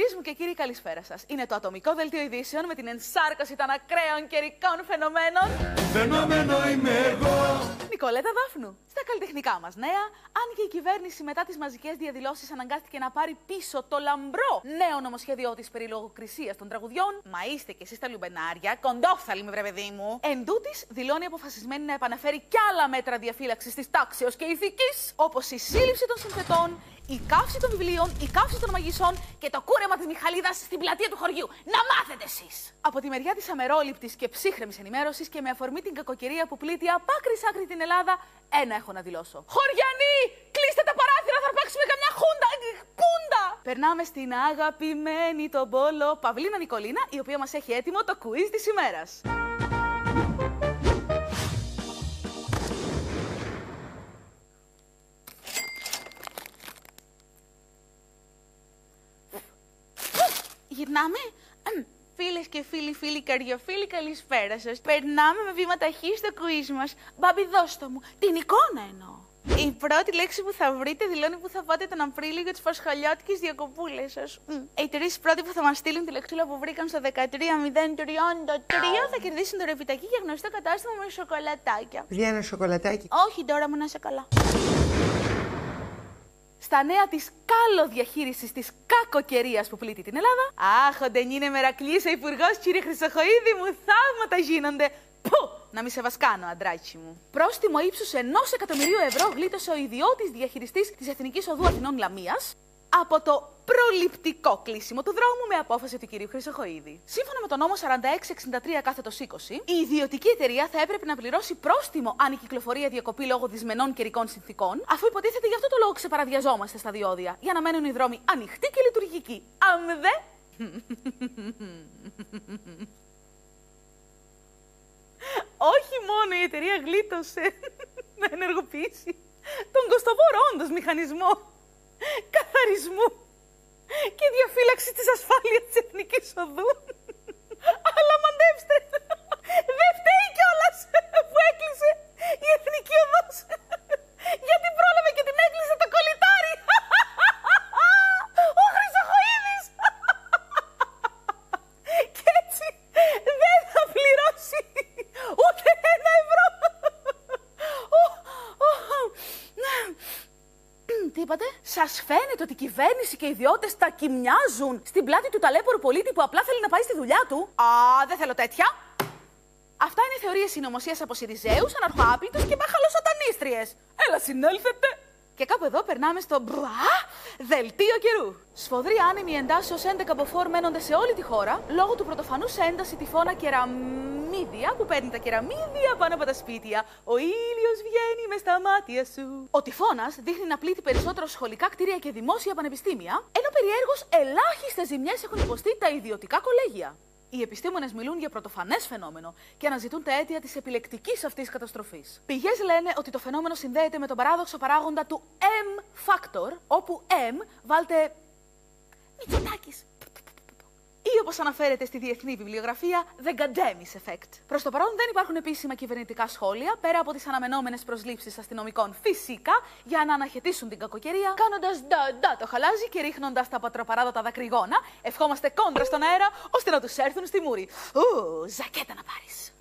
Κυρίες μου και κύριοι, καλησπέρα σας. Είναι το ατομικό δελτίο ειδήσεων με την ενσάρκωση των ακραίων καιρικών φαινομένων. Φαινόμενο είμαι εγώ. Νικολέτα Δάφνου. Στα καλλιτεχνικά μας νέα, αν και η κυβέρνηση μετά τις μαζικές διαδηλώσεις αναγκάστηκε να πάρει πίσω το λαμπρό νέο νομοσχέδιό της περί λογοκρισίας των τραγουδιών, μα είστε κι εσείς τα λουμπενάρια, κοντόφθαλοι με βρε παιδί μου. Εν τούτης, δηλώνει αποφασισμένη να επαναφέρει κι άλλα μέτρα διαφύλαξης της τάξεως και ηθικής, όπως η σύλληψη των συνθετών, η καύση των βιβλίων, η καύση των μαγισσών και το κούρεμα της Μιχαλίδας στην πλατεία του χωριού. Να μάθετε εσείς! Από τη μεριά της αμερόληπτης και ψύχρεμης ενημέρωσης και με αφορμή την κακοκαιρία που πλήττει απ' άκρη σ' άκρη την Ελλάδα, ένα έχω να δηλώσω. Χωριανοί! Κλείστε τα παράθυρα, θα αρπάξουμε καμιά χούντα! Πούντα! Περνάμε στην αγαπημένη τον Πόλο Παυλίνα Νικολίνα, η οποία μας έχει έτοιμο το quiz της ημέρας. Γυρνάμε. Φίλες και φίλοι, φίλοι, καρδιοφίλοι, καλησπέρα σας. Περνάμε με βήματα χ στο quiz μας. Μπαμπι, δώστε μου. Την εικόνα εννοώ. Η πρώτη λέξη που θα βρείτε δηλώνει που θα πάτε τον Απρίλιο για τις πασχαλιάτικε διακοπούλες σας. Οι τρεις πρώτοι που θα μας στείλουν τη λεξούλα που βρήκαν στο 13.033 θα κερδίσουν το ρεπιτάκι για γνωστό κατάστημα με σοκολατάκια. Παιδιά, ένα σοκολατάκι. Όχι, τώρα μου να σε καλά. Στα νέα της καλοδιαχείρισης της κακοκαιρίας που πλήττει την Ελλάδα. Αχ, ο Ντενίνε Μερακλής, ο υπουργός, κύριε Χρυσοχοίδη μου, θαύματα γίνονται. Πού! Να μην σε βασκάνω, αντράκι μου. Πρόστιμο ύψους ενός εκατομμυρίου ευρώ γλίτωσε ο ιδιώτης διαχειριστής της Εθνικής Οδού Αθηνών Λαμίας από το προληπτικό κλείσιμο του δρόμου με απόφαση του κυρίου Χρυσοχοίδη. Σύμφωνα με τον νόμο 4663 κάθετο 20, η ιδιωτική εταιρεία θα έπρεπε να πληρώσει πρόστιμο αν η κυκλοφορία διακοπεί λόγω δυσμενών καιρικών συνθήκων, αφού υποτίθεται γι' αυτό το λόγο ξεπαραδιαζόμαστε στα διόδια, για να μένουν οι δρόμοι ανοιχτοί και λειτουργικοί. Αν δε. Όχι μόνο η εταιρεία γλίτωσε να ενεργοποιήσει τον κοστοβόρο όντως μηχανισμό καθαρισμού και διαφύλαξη της ασφάλειας της Εθνικής Οδού. Αλλά μαντέψτε, Σας φαίνεται ότι η κυβέρνηση και οι ιδιώτες τα κοιμιάζουν στην πλάτη του ταλέπορου πολίτη που απλά θέλει να πάει στη δουλειά του; Α, δεν θέλω τέτοια. Αυτά είναι θεωρίες συνωμοσίας από Σιριζέους, αναρχοάπλητους και μπαχαλοσατανίστριε. Έλα, συνέλθετε. Και κάπου εδώ περνάμε στο μπλα δελτίο καιρού. Σφοδρή άνεμη εντάσσεως 11 μποφόρ μένονται σε όλη τη χώρα λόγω του πρωτοφανούς σε ένταση τυφώνα κεραμίδια που παίρνει τα κεραμίδια πάνω από τα σπίτια. Ο ήλιος βγαίνει μες στα μάτια σου. Ο τυφώνας δείχνει να πλήττει περισσότερο σχολικά κτίρια και δημόσια πανεπιστήμια, ενώ περιέργως ελάχιστες ζημιές έχουν υποστεί τα ιδιωτικά κολέγια. Οι επιστήμονες μιλούν για πρωτοφανές φαινόμενο και αναζητούν τα αίτια της επιλεκτικής αυτής καταστροφής. Πηγές λένε ότι το φαινόμενο συνδέεται με τον παράδοξο παράγοντα του M-factor, όπου M βάλτε. Μητσοτάκη όπως αναφέρεται στη διεθνή βιβλιογραφία The Gandemis Effect. Προς το παρόν δεν υπάρχουν επίσημα κυβερνητικά σχόλια πέρα από τις αναμενόμενες προσλήψεις αστυνομικών φυσικά για να αναχαιτήσουν την κακοκαιρία, κάνοντας ντα ντα το χαλάζι και ρίχνοντας τα πατροπαράδοτα δακρυγόνα. Ευχόμαστε κόντρα στον αέρα ώστε να τους έρθουν στη μούρη. Ου, ζακέτα να πάρεις.